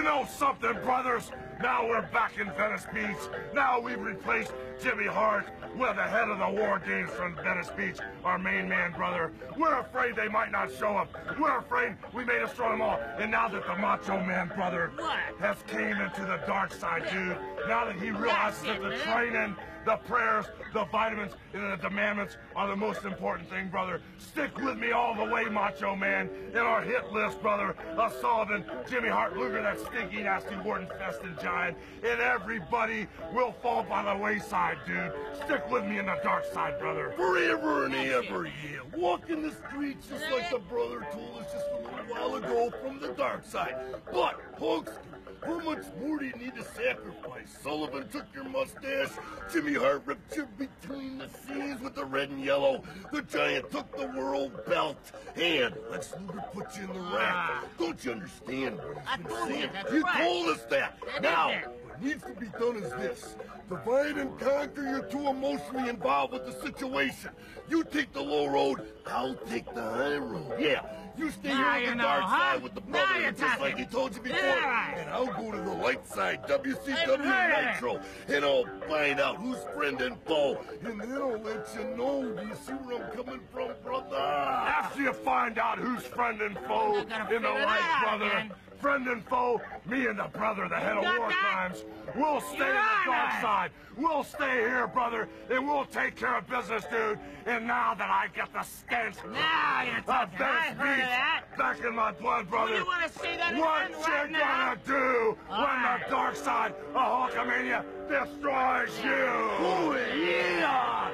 know something, brothers? Now we're back in Venice Beach. Now we've replaced Jimmy Hart with the head of the war games from Venice Beach, our main man, brother. We're afraid they might not show up. We're afraid we may destroy them all. And now that the Macho Man, brother, What? has came into the dark side, dude, now that he realizes that the training, the prayers, the vitamins, and the commandments are the most important thing, brother. Stick with me all the way, Macho Man. In our hit list, brother, uh, Sullivan, Jimmy Hart, Luger, that stinky, nasty, warden festin giant, and everybody will fall by the wayside, dude. Stick with me in the dark side, brother. Forever and ever, yeah. Walking the streets just like the brother told us just a little while ago from the dark side. But, Hulkster, how much more do you need to sacrifice? Sullivan took your mustache, Jimmy Hart ripped you between the seams with the red and yellow, the giant took the world belt, and Lex Luger put you in the rack. Don't you understand what I he's been you, saying? You right. told us that. Did Now, what needs to be done is this. Divide and conquer. You're too emotionally involved with the situation. You take the low road, I'll take the high road. Yeah, you stay Now here on the know, dark huh? side with the brother, just like talking. he told you before. Yeah. And I'll go to the light side, WCW I've heard it. Nitro, and I'll find out who's friend and foe. And then I'll let you know. Do you see where I'm coming from, brother? You find out who's friend and foe You're not gonna in the light, brother, friend and foe, me and the brother, the head of war that? crimes, we'll stay in the dark side. We'll stay here, brother, and we'll take care of business, dude. And now that I get the stench Now you're of talking. I heard that. back in my blood, brother. You want to see that What you right gonna do All when right. the dark side of Hulkamania destroys you? Oh, yeah!